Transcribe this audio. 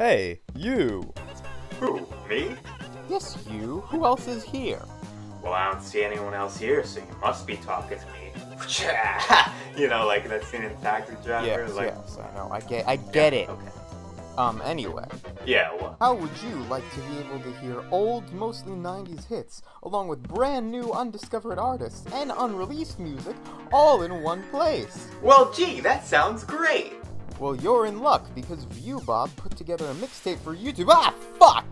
Hey, you! Who, me? Yes, you. Who else is here? Well, I don't see anyone else here, so you must be talking to me. you know, like that scene in Taxi Driver. Yes, like, yes, I know. I get, I get it. Okay. Um, anyway, Yeah, well, how would you like to be able to hear old, mostly 90s hits, along with brand new undiscovered artists and unreleased music, all in one place? well, gee, that sounds great. Well, you're in luck because ViewBob put together a mixtape for YouTube. Ah, fuck!